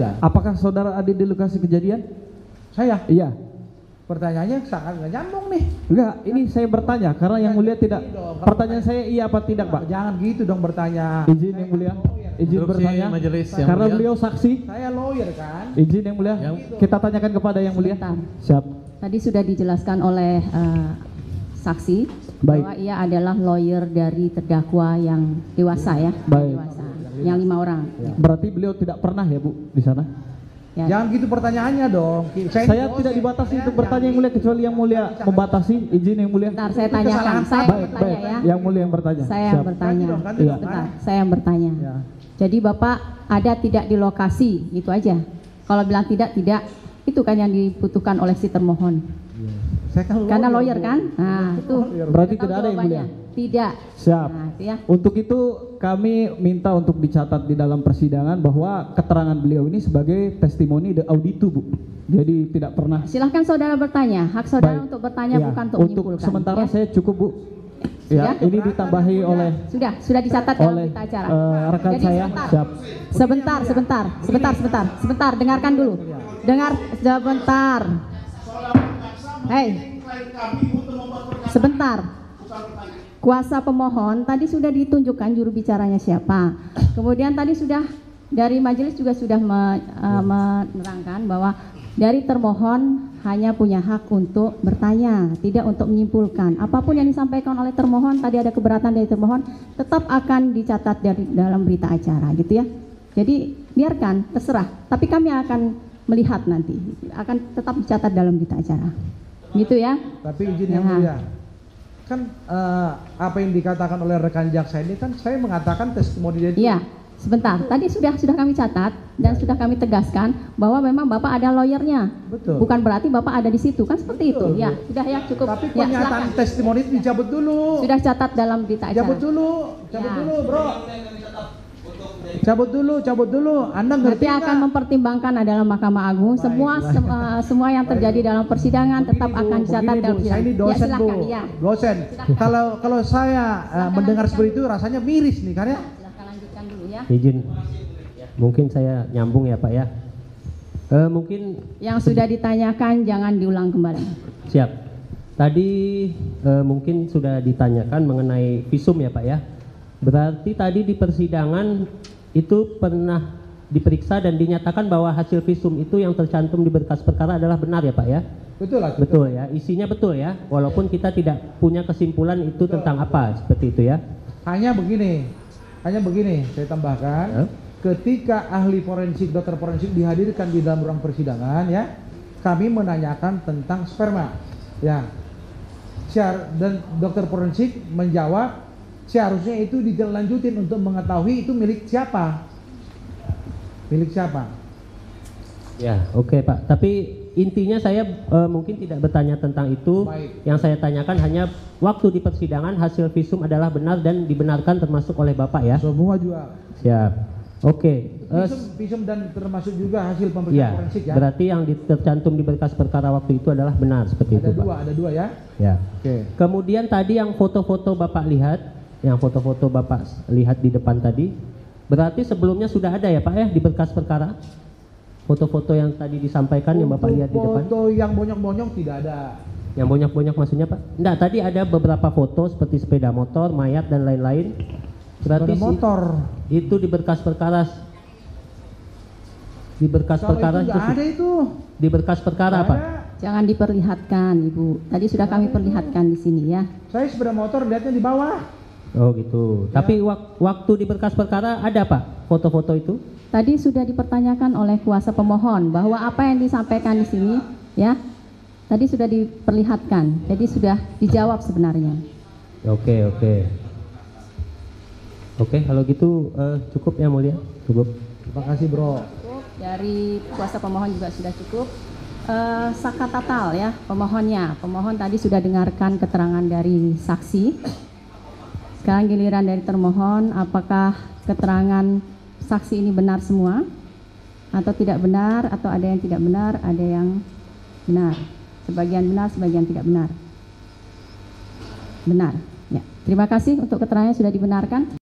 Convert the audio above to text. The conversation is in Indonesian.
Apakah saudara ada di lokasi kejadian? Saya Iya. pertanyaannya sangat nggak nyambung nih. Enggak, ini saya bertanya karena yang mulia tidak. Dong, kalau Pertanyaan saya iya apa tidak, Pak? Jangan gitu dong bertanya. Izin yang mulia. Izin Instruksi bertanya. majelis yang Karena mulia. beliau saksi. Saya lawyer kan. Izin yang mulia. Yang- Kita tanyakan kepada yang mulia. Sebentar. Siap. Tadi sudah dijelaskan oleh eh, saksi Baik. bahwa ia adalah lawyer dari terdakwa yang dewasa ya, Baik. dewasa, yang lima orang. Berarti beliau tidak pernah ya, Bu, di sana? Ya. Jangan gitu pertanyaannya dong. Saya, Saya tidak dibatasi untuk bertanya yang mulia kecuali yang mulia membatasi. Izin yang mulia. Bentar, saya tanyakan. Saya yang Baik, bertanya baik. ya. Yang mulia yang bertanya. Saya yang Siap. bertanya. Ganti dong, ganti Iya. dong, Bentar, kan? saya yang bertanya. Ya. Jadi Bapak ada tidak di lokasi, itu aja. Kalau bilang tidak, tidak. Itu kan yang dibutuhkan oleh si termohon. Saya kan Karena lawyer Bu. kan? Nah, itu. Berarti tidak ada yang mulia. Tidak. Siap. Nah, itu ya. Untuk itu kami minta untuk dicatat di dalam persidangan bahwa keterangan beliau ini sebagai testimoni de auditu, Bu. Jadi tidak pernah Silahkan saudara bertanya. Hak saudara Baik. untuk bertanya Iya, bukan untuk Untuk menyimpulkan. sementara Ya. saya cukup, Bu. Ya, Sudah? ini ditambahi oleh Sudah, sudah dicatat dalam oleh acara. eh, rekan Jadi saya. sebentar. Siap. Sebentar, sebentar, sebentar, sebentar, sebentar, dengarkan dulu. Dengar sebentar. Hei. Sebentar. Kuasa pemohon tadi sudah ditunjukkan juru bicaranya siapa. Kemudian tadi sudah dari majelis juga sudah me- eh, menerangkan bahwa dari termohon hanya punya hak untuk bertanya, tidak untuk menyimpulkan. Apa pun yang disampaikan oleh termohon, tadi ada keberatan dari termohon, tetap akan dicatat dari dalam berita acara, gitu ya. Jadi biarkan, terserah. Tapi kami akan melihat nanti, akan tetap dicatat dalam berita acara, gitu ya. Tapi izin yang Ya. mulia. Kan eh, apa yang dikatakan oleh rekan jaksa ini kan saya mengatakan testimoni dia Iya, sebentar. Tadi sudah sudah kami catat dan sudah kami tegaskan bahwa memang Bapak ada lawyernya. Betul. Bukan berarti Bapak ada di situ, kan seperti Betul, itu. Ya, sudah ya cukup. Tapi ya, pernyataan silakan. testimoni itu dicabut dulu. Sudah catat dalam berita acara. Cabut dulu, cabut Ya. dulu, Bro. Cabut dulu, cabut dulu. Anda ngerti Nanti akan mempertimbangkan adalah Mahkamah Agung. Semua sem- eh, semua yang terjadi dalam persidangan tetap Begini, Bu, akan dicatat dalam Bu. Saya ini Ya, dosen, silakan, Bu. ya. Dosen. Kalau kalau saya eh, mendengar seperti itu rasanya miris nih kan ya. Silakan lanjutkan dulu ya. izin mungkin saya nyambung ya pak ya Eh, mungkin Yang sudah ditanyakan jangan diulang kembali. siap tadi eh, mungkin sudah ditanyakan mengenai visum ya pak ya berarti tadi di persidangan itu pernah diperiksa dan dinyatakan bahwa hasil visum itu yang tercantum di berkas perkara adalah benar ya pak ya Betul lah. betul ya isinya betul ya walaupun kita tidak punya kesimpulan itu tentang apa seperti itu ya Hanya begini, hanya begini saya tambahkan. Ya. Ketika ahli forensik, dokter forensik dihadirkan di dalam ruang persidangan ya, kami menanyakan tentang sperma. Ya. Dan dokter forensik menjawab seharusnya itu dilanjutin untuk mengetahui itu milik siapa. Milik siapa? Ya, oke Pak. Tapi intinya saya eh, mungkin tidak bertanya tentang itu. Baik. Yang saya tanyakan hanya waktu di persidangan hasil visum adalah benar dan dibenarkan termasuk oleh Bapak ya. Semua juga. Siap. Oke. Eh, Visum, visum dan termasuk juga hasil ya, pemeriksaan forensik ya. berarti yang tercantum di berkas perkara waktu itu adalah benar seperti Ada itu Pak. dua, ada dua ya. Ya. Oke. Kemudian tadi yang foto-foto Bapak lihat, yang foto-foto Bapak lihat di depan tadi, berarti sebelumnya sudah ada ya Pak ya di berkas perkara? Foto-foto yang tadi disampaikan yang Bapak Untuk lihat di depan? Foto yang bonyok-bonyok tidak ada. Yang banyak-banyak maksudnya Pak? Enggak, tadi ada beberapa foto seperti sepeda motor, mayat dan lain-lain. Berarti Sepeda si- motor. itu di berkas perkara di berkas Kalau perkara itu itu, ada itu. di berkas perkara Pak. Jangan diperlihatkan, Ibu. Tadi sudah kami perlihatkan di sini ya. Saya sepeda motor lihatnya di bawah. Oh gitu. Ya. Tapi wak- waktu di berkas perkara ada Pak foto-foto itu? Tadi sudah dipertanyakan oleh kuasa pemohon bahwa apa yang disampaikan di sini ya tadi sudah diperlihatkan. Jadi sudah dijawab sebenarnya. Oke, oke. Oke, kalau gitu eh, cukup ya mulia? Cukup. Terima kasih bro. Cukup. Dari kuasa pemohon juga sudah cukup. Eh, Saka Tatal ya pemohonnya. Pemohon tadi sudah dengarkan keterangan dari saksi. Sekarang giliran dari termohon, apakah keterangan saksi ini benar semua atau tidak benar atau ada yang tidak benar, ada yang benar. Sebagian benar, sebagian tidak benar. Benar. Ya. Terima kasih untuk keterangannya sudah dibenarkan.